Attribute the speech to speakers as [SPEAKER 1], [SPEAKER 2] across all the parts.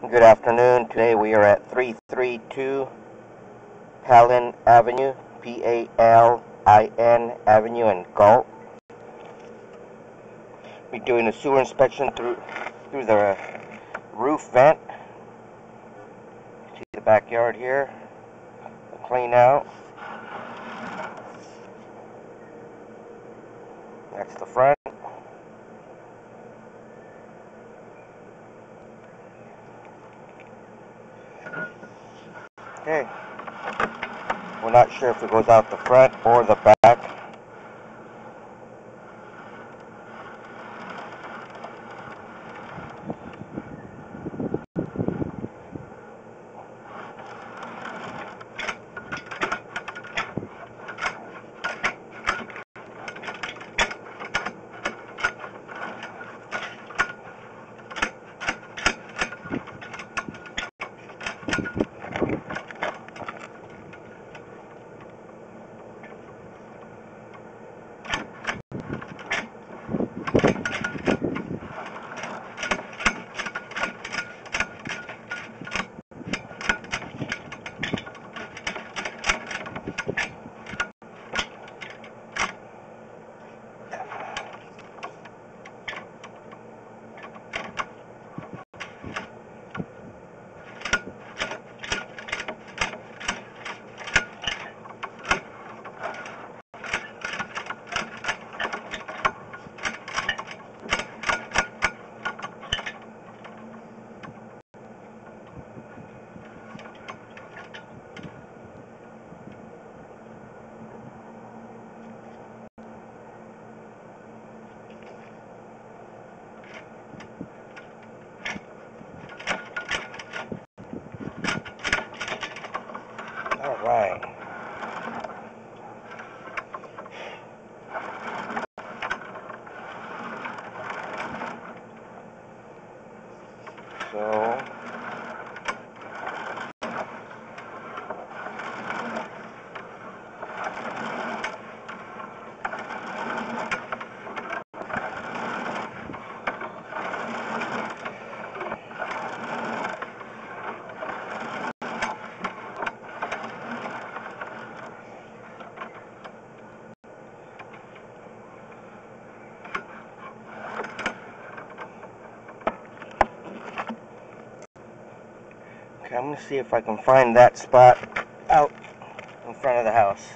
[SPEAKER 1] Good afternoon. Today we are at 332 Palin Avenue, P-A-L-I-N Avenue in Galt. We're doing a sewer inspection through through the roof vent. See the backyard here. We'll clean out. That's the front. Okay. We're not sure if it goes out the front or the back. All right. So Okay, I'm gonna see if I can find that spot out in front of the house.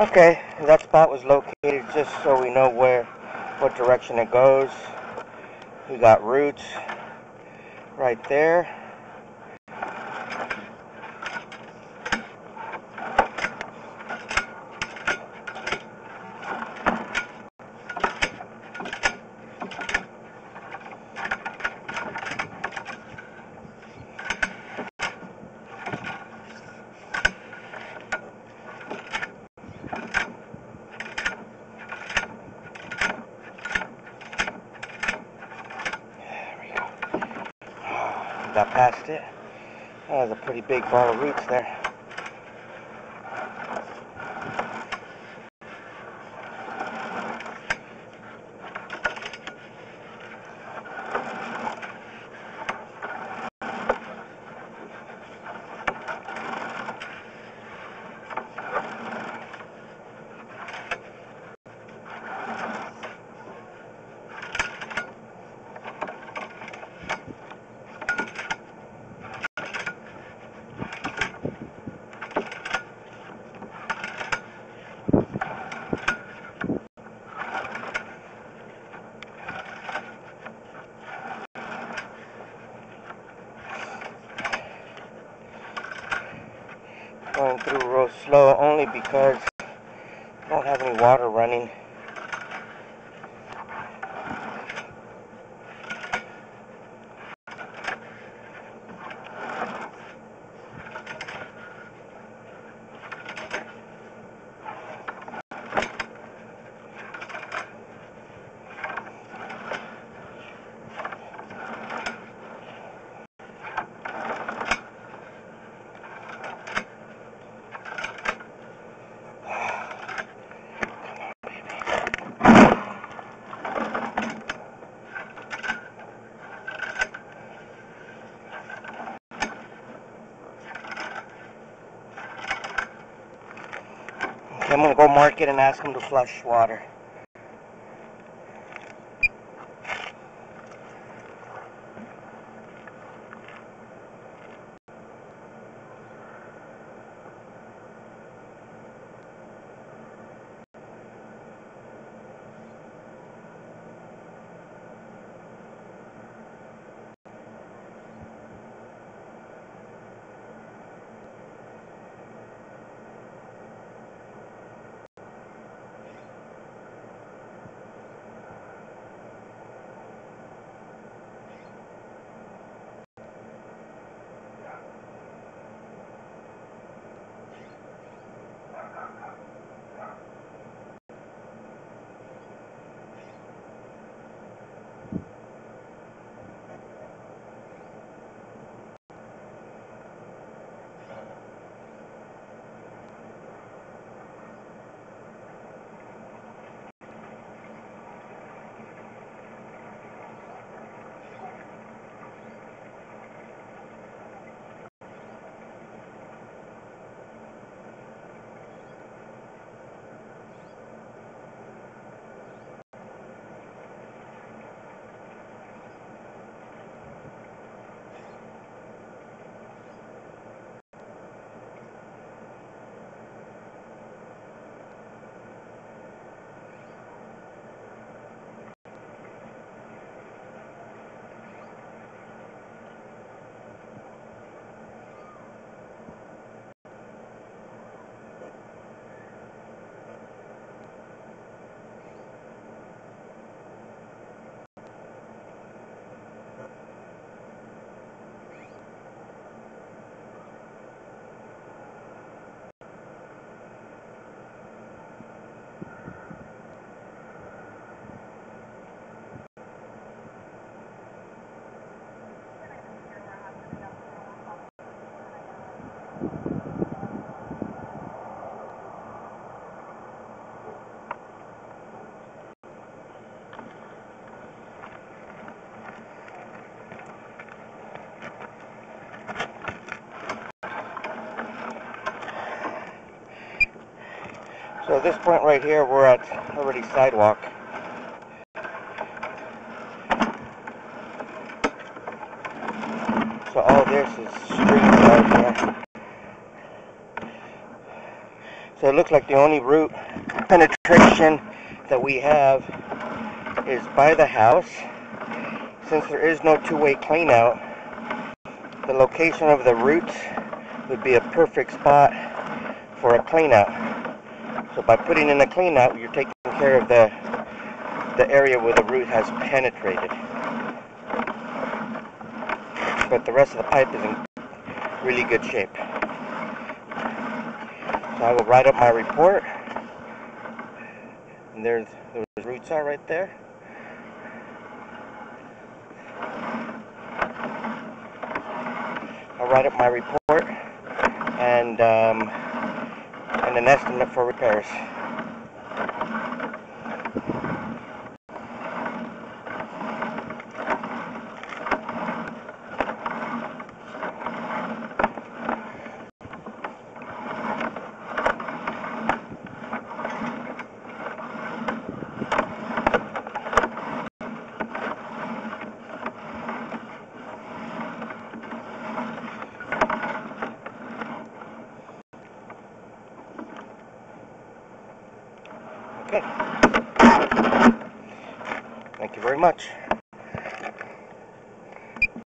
[SPEAKER 1] Okay, that spot was located just so we know where, what direction it goes. We got roots right there. got past it. That was a pretty big ball of roots there. Only because I don't have any water running. I'm gonna go mark it and ask them to flush water. So at this point right here, we're at already sidewalk. So all this is street right here. So it looks like the only root penetration that we have is by the house. Since there is no two-way clean out, the location of the roots would be a perfect spot for a clean out. So by putting in a clean out, you're taking care of the the area where the root has penetrated. But the rest of the pipe is in really good shape. So I will write up my report. And there's those roots are right there. I'll write up my report and um, and an estimate for repairs. Very much.